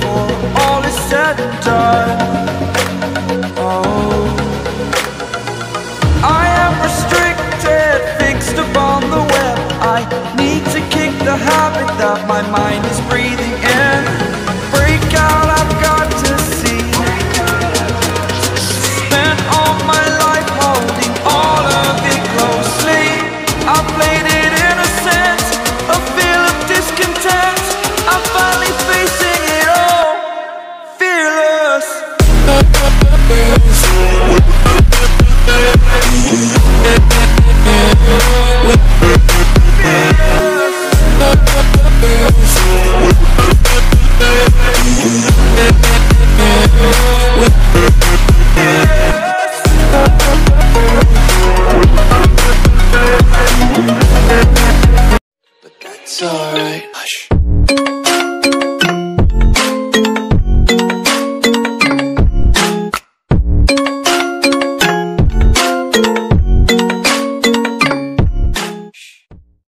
For, all is said and done. Oh, I am restricted, fixed upon the web. I need to kick the habit that my mind is breathing But that's alright. Hush.